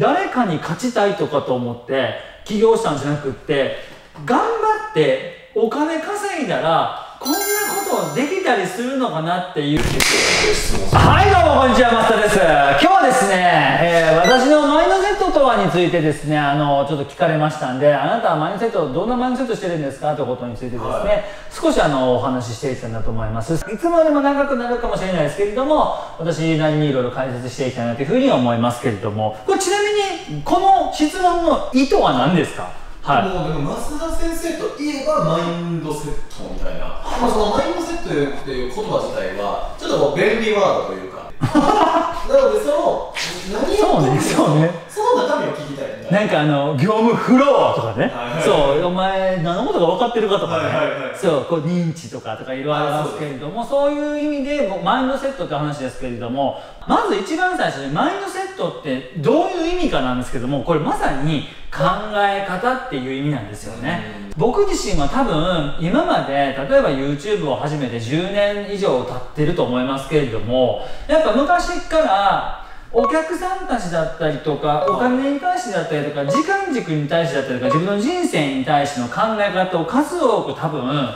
誰かに勝ちたいとかと思って起業したんじゃなくって頑張ってお金稼いだらこんなことできたりするのかなっていう。はいどうもこんにちはマスターです。今日はですね、えー、私のマインドセットとはについてですねあのちょっと聞かれましたんであなたはマインドセットどんなマインドセットしてるんですかということについてですね、はい、少しあのお話ししていきたいなと思います。いつまでも長くなるかもしれないですけれども私なりにいろいろ解説していきたいなというふうに思いますけれどもこれちなみにこの質問の意図は何ですか？はい、もうでも増田先生といえばマインドセットみたいな、まあ、そのマインドセットっていう言葉自体はちょっと便利ワードというかなのでその何そうねそうね。その中身を聞きたいな。なんかあの業務フローとかね、そうお前何のことが分かってるかとかね、そうこう認知とかとかいろいろありますけれどもそういう意味でマインドセットって話ですけれどもまず一番最初にマインドセットってどういう意味かなんですけどもこれまさに考え方っていう意味なんですよね、僕自身は多分今まで例えば YouTube を始めて10年以上経ってると思いますけれどもやっぱ昔からお客さんたちだったりとかお金に対してだったりとか時間軸に対してだったりとか自分の人生に対しての考え方を数多く多分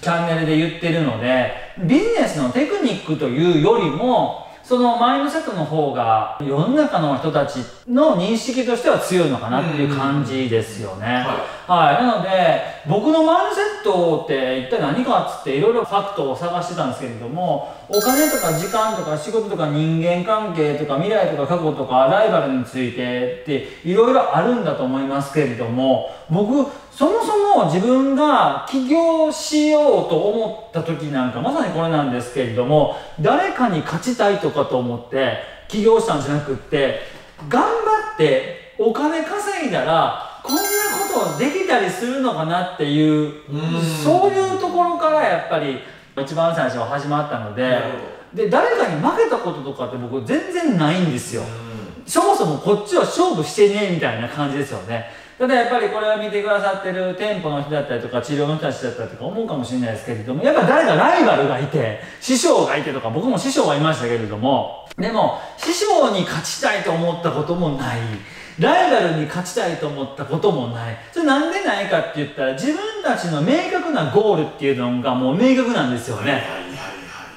チャンネルで言ってるのでビジネスのテクニックというよりもそのマインドセットの方が世の中の人たちの認識としては強いのかなっていう感じですよね、はい、はい、なので僕のマインドセットって一体何かっつっていろいろファクトを探してたんですけれどもお金とか時間とか仕事とか人間関係とか未来とか過去とかライバルについてっていろいろあるんだと思いますけれども僕そもそも自分が起業しようと思った時なんかまさにこれなんですけれども誰かに勝ちたいとかと思って起業したんじゃなくって頑張ってお金稼いだらこんなことできたりするのかなっていうそういうところからやっぱり一番最初は始まったのでで誰かに負けたこととかって僕全然ないんですよ。そもそもこっちは勝負してねえみたいな感じですよね。ただやっぱりこれを見てくださってる店舗の人だったりとか治療の人たちだったりとか思うかもしれないですけれどもやっぱ誰かライバルがいて師匠がいてとか僕も師匠はいましたけれどもでも師匠に勝ちたいと思ったこともない。ライバルに勝ちたいと思ったこともない。それなんでないかって言ったら自分たちの明確なゴールっていうのがもう明確なんですよね。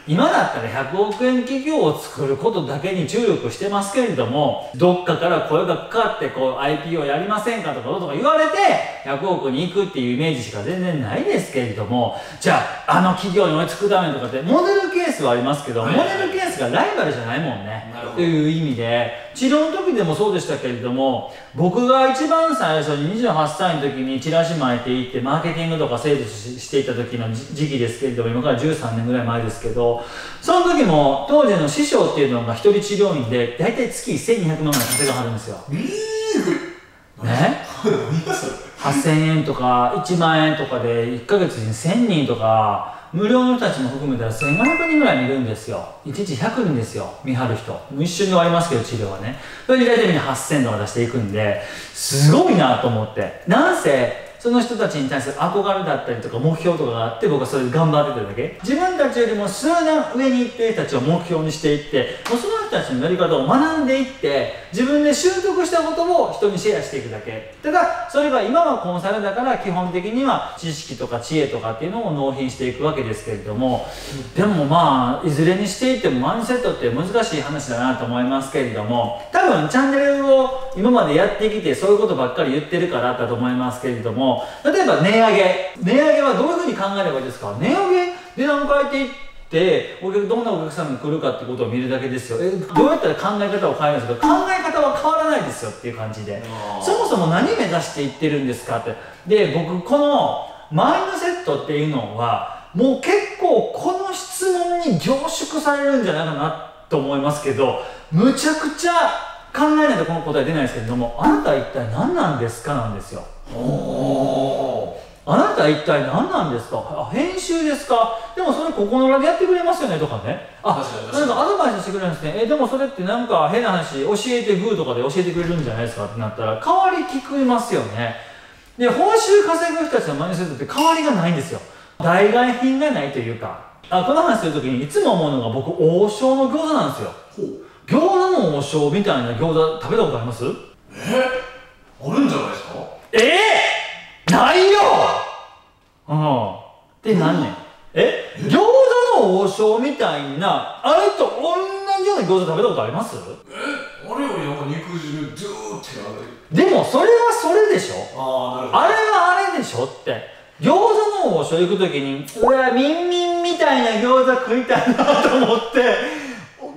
今だったら100億円企業を作ることだけに注力してますけれどもどっかから声がかかってこう IPO やりませんかとかどうとか言われて100億に行くっていうイメージしか全然ないですけれどもじゃああの企業に追いつくためとかってモデルケースはありますけど、モデルケースがライバルじゃないもんね。という意味で。治療の時でもそうでしたけれども僕が一番最初に28歳の時にチラシ巻いていってマーケティングとかセールスしていた時の時期ですけれども今から13年ぐらい前ですけどその時も当時の師匠っていうのが一人治療院で大体月1200万ぐらい稼がはるんですよ。ね8000円とか1万円とかで1ヶ月に1000人とか無料の人たちも含めたら1500人ぐらい見るんですよ。1日100人ですよ見張る人。もう一瞬で終わりますけど治療はね。それで大体みんな8000とか出していくんですごいなと思って。なんせその人たちに対する憧れだったりとか目標とかがあって僕はそれで頑張ってただけ。自分たちよりも数段上に行って人たちを目標にしていってもうその人たちのやり方を学んでいって自分で習得したことを人にシェアしていくだけ。ただそれが今はコンサルだから基本的には知識とか知恵とかっていうのを納品していくわけですけれどもでもまあいずれにしていてもマインセットって難しい話だなと思いますけれども多分チャンネルを今までやってきてそういうことばっかり言ってるからだと思いますけれども例えば値上げ。値上げはどういうふうに考えればいいですか？値上げ値段変えていってお客どんなお客さんが来るかってことを見るだけですよ。えどうやったら考え方を変えるんですか？考え方は変わらないですよっていう感じで。そもそも何目指していってるんですかって。で僕このマインドセットっていうのはもう結構この質問に凝縮されるんじゃないかなと思いますけどむちゃくちゃ考えないとこの答え出ないですけれどもあなたは一体何なんですか？なんですよあなたは一体何なんですか？あ編集ですか？でもそれここの裏でやってくれますよねとかね。あなんかアドバイスしてくれるんですね。えでもそれってなんか変な話教えてグーとかで教えてくれるんじゃないですか？ってなったら代わり聞きますよね。で報酬稼ぐ人たちのマニフェストって代わりがないんですよ代替品がないというかあこの話するときにいつも思うのが僕王将の餃子なんですよ餃子の王将みたいな餃子食べたことありますええあるんじゃないですかえー、ないようんってなんねん。え？餃子の王将みたいなあれと同じような餃子食べたことあります？え？あれよりなんか肉汁ドゥーってある。でもそれはそれでしょ。ああなるほど。あれはあれでしょって。餃子の王将行く時にうわミンミンみたいな餃子食いたいなと思って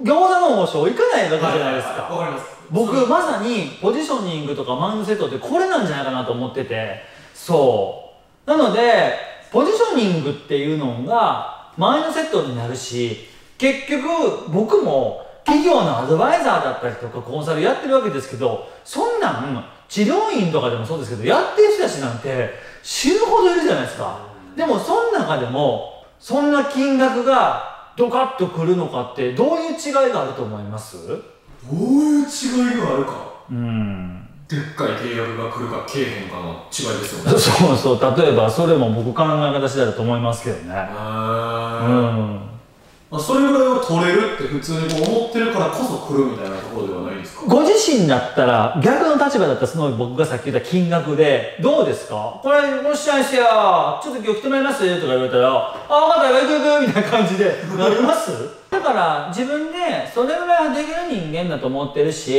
餃子の王将行かないわけじゃないですか、わかります。僕まさにポジショニングとかマインドセットってこれなんじゃないかなと思ってて。そう。なのでポジショニングっていうのがマインドセットになるし結局僕も企業のアドバイザーだったりとかコンサルやってるわけですけどそんなん治療院とかでもそうですけどやってる人たちなんて死ぬほどいるじゃないですか。でもその中でもそんな金額がドカッとくるのかってどういう違いがあると思います？どういう違いがあるか。うんでっかい契約が来るか来えへんかの違いですよね。そうそう例えばそれも僕考え方次第だと思いますけどね。うあん。まあ、それぐらいは取れるって普通にこう思ってるからこそ来るみたいなところではないんですか？ご自身だったら逆の立場だったらその僕がさっき言った金額でどうですか？これもしかしてよちょっと今日来てもらいます？とか言われたらあ分かった行く行くみたいな感じでなります？だから自分でそれぐらいはできる人間だと思ってるし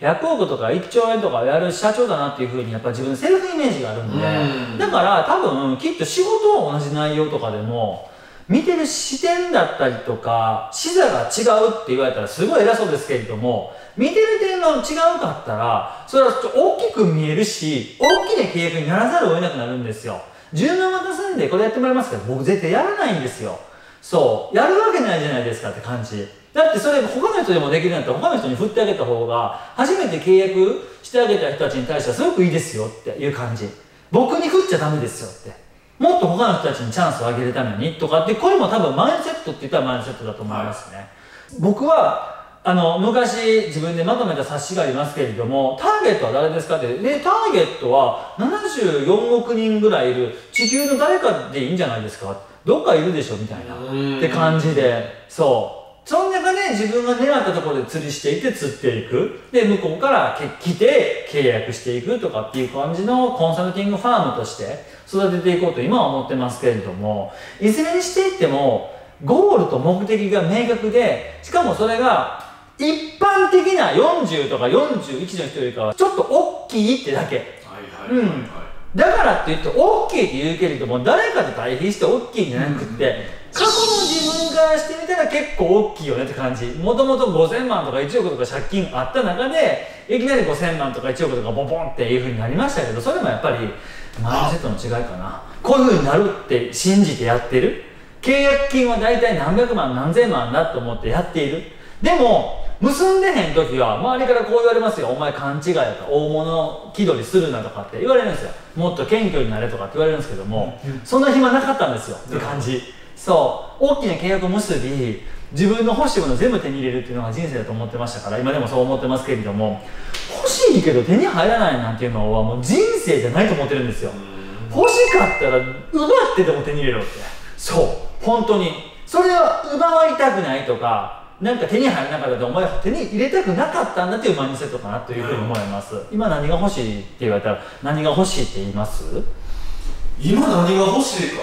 100億とか1兆円とかやる社長だなっていうふうにやっぱ自分のセルフイメージがあるんで。うん。だから多分きっと仕事は同じ内容とかでも見てる視点だったりとか視座が違うって言われたらすごい偉そうですけれども見てる点が違うかったらそれは大きく見えるし大きな契約にならざるを得なくなるんですよ。10万渡すんでこれやってもらいますから僕絶対やらないんですよそう。やるわけないじゃないですかって感じ。だってそれ他の人でもできるんだったら他の人に振ってあげた方が初めて契約してあげた人たちに対してはすごくいいですよっていう感じ。僕に振っちゃダメですよって。もっと他の人たちにチャンスをあげるためにとかってこれも多分マインドセットって言ったらマインドセットだと思いますね、僕はあの昔自分でまとめた冊子がありますけれどもターゲットは誰ですかってでターゲットは74億人ぐらいいる地球の誰かでいいんじゃないですかどっかいるでしょみたいなうん。って感じで。そう。その中で自分が狙ったところで釣りしていって釣っていく。で向こうからけ来て契約していくとかっていう感じのコンサルティングファームとして育てていこうと今は思ってますけれどもいずれにしていってもゴールと目的が明確でしかもそれが一般的な40とか41の人よりかはちょっと大きいってだけ。はいはいはいはい、だからって言って大きいって言うけれども誰かと対比して大きいんじゃなくって過去の自分からしてみたら結構大きいよねって感じ。もともと5000万とか1億とか借金あった中でいきなり5000万とか1億とかボボンっていうふうになりましたけどそれもやっぱりマインドセットの違いかな。こういうふうになるって信じてやってる。契約金は大体何百万何千万だと思ってやっている。でも結んでへん時は周りからこう言われますよ。お前勘違いやと大物気取りするなとかって言われるんですよ。もっと謙虚になれとかって言われるんですけども、そんな暇なかったんですよ。って感じ。そう。大きな契約を結び自分の欲しいものを全部手に入れるっていうのが人生だと思ってましたから今でもそう思ってますけれども欲しいけど手に入らないなんていうのはもう人生じゃないと思ってるんですよ。欲しかったら奪ってでも手に入れろって。そう。本当に。それは奪われたくないとかなんか手に入らなかったってお前手に入れたくなかったんだっていうマインドセットかなというふうに思います。今何が欲しいって言われたら何が欲しいって言います？今何が欲しいか。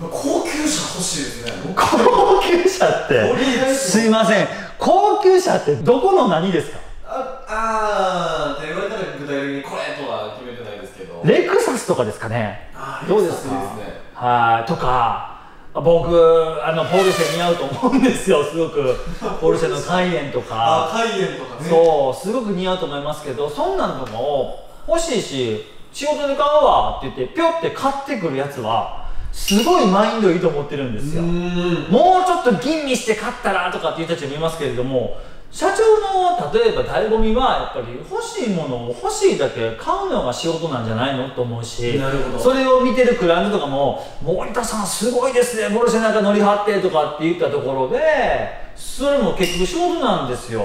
高級車欲しいですね。高級車ってすいません。高級車ってどこの何ですか？ああーって言われたら具体的にこれとは決めてないですけど。レクサスとかですかね。あーどうですか？レクサスいいですね。はいとか僕あのポルシェ似合うと思うんですよ。すごく。ポルシェのカイエンとか。あカイエンとかね。そう。すごく似合うと思いますけどそんなんとかを欲しいし仕事で買うわって言ってピョって買ってくるやつはすごいマインドいいと思ってるんですよ。もうちょっと吟味して買ったらとかっていう人たちもいますけれども社長の例えば醍醐味はやっぱり欲しいものを欲しいだけ買うのが仕事なんじゃないのと思うしなるほど。それを見てるクライアントとかも「森田さんすごいですねボルシェなんか乗り張って」とかって言ったところでそれも結局仕事なんですよ。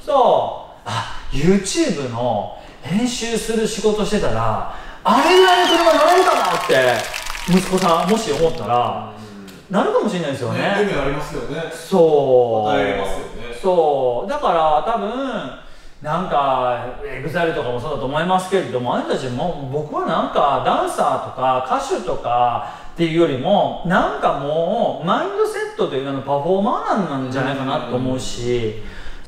そう。あ YouTube の編集する仕事してたらあれぐらいの車乗れるかなって息子さんもし思ったらなるかもしれないですよね。ありますよね。そう。与えれますよ。ねそう。だから多分なんか EXILE とかもそうだと思いますけれどもあなたたちも僕はなんかダンサーとか歌手とかっていうよりもなんかもうマインドセットという名のパフォーマーなんじゃないかなと思うし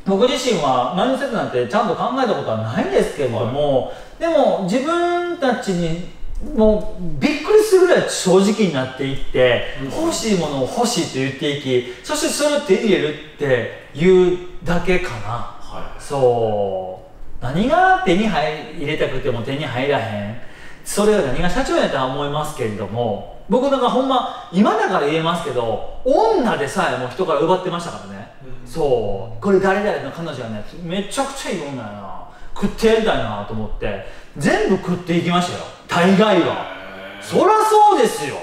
僕自身はマインドセットなんてちゃんと考えたことはないですけれども、でも自分たちにもうびっくりするぐらい正直になっていって欲しいものを欲しいと言っていきそしてそれを手に入れるっていうだけかな、はい、そう。何が手に入れたくても手に入らへん。それは何が社長やとは思いますけれども僕なんかほんま今だから言えますけど女でさえも人から奪ってましたからね、うん、そう。これ誰々の彼女はねめちゃくちゃいい女やな。食ってやりたいなと思って全部食っていきましたよ。大概は。そりゃそうですよ。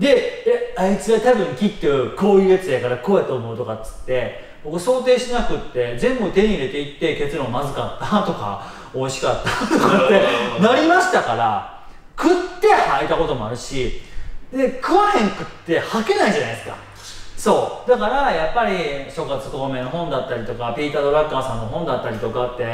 でえあいつは多分きっとこういうやつやからこうやと思うとかっつって僕想定しなくって全部手に入れていって結論まずかったとか美味しかったとかってなりましたから食って吐いたこともあるしで食わへん食って吐けないじゃないですかそう。だからやっぱり諸葛孔明の本だったりとかピーター・ドラッカーさんの本だったりとかって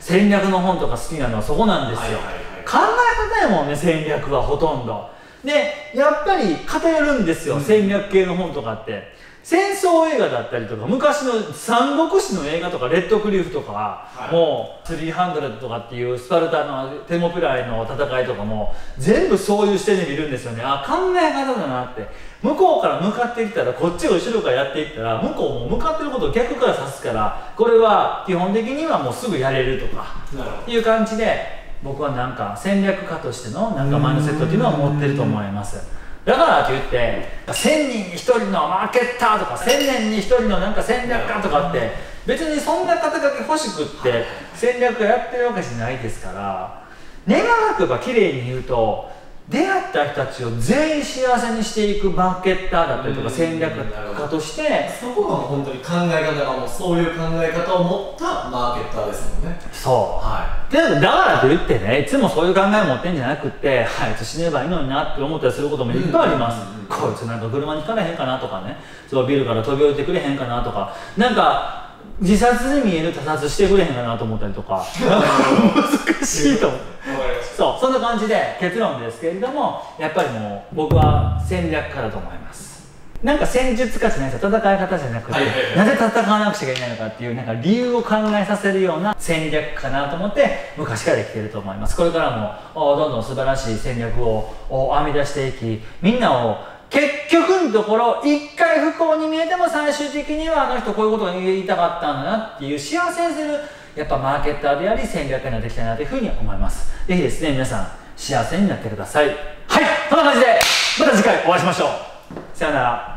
戦略の本とか好きなのはそこなんですよ、考え方やもんね戦略はほとんど。でやっぱり偏るんですよ、うん、戦略系の本とかって戦争映画だったりとか昔の三国志の映画とかレッドクリフとか、はい、もう300とかっていうスパルタのテモピライの戦いとかも全部そういう視点で見るんですよね。あ考え方だなって。向こうから向かっていったらこっちを後ろからやっていったら向こうも向かってることを逆から指すからこれは基本的にはもうすぐやれるとかいう感じで僕はなんか戦略家としてのなんかマインドセットっていうのは持ってると思います。だからといって1000人に1人のマーケッターとか1000年に1人のなんか戦略家とかって別にそんな肩書き欲しくって戦略家やってるわけじゃないですから願わくば綺麗に言うと出会った人たちを全員幸せにしていくマーケッターだったりとか戦略家としてそこが本当に考え方がもうそういう考え方を持ったマーケッターですもんね。そう。はい。でだからといってねいつもそういう考えを持ってんじゃなくてあいつ死ねばいいのになって思ったりすることもいっぱいあります、こいつなんか車にひかれへんかなとかね。そうビルから飛び降りてくれへんかなとか。なんか自殺に見える他殺してくれへんかなと思ったりとか。難しいと思うそんな感じで結論ですけれどもやっぱりもう僕は戦略家だと思います。なんか戦術家じゃないですよ。戦い方じゃなくて、はいはいはい、なぜ戦わなくちゃいけないのかっていうなんか理由を考えさせるような戦略かなと思って昔から生きてると思います。これからもどんどん素晴らしい戦略を編み出していきみんなを結局のところ一回不幸に見えても最終的にはあの人こういうことを言いたかったんだなっていう幸せにするやっぱマーケッターであり戦略になってきたいなというふうに思います。ぜひですね皆さん幸せになってください。はいそんな感じでまた次回お会いしましょう。さよなら。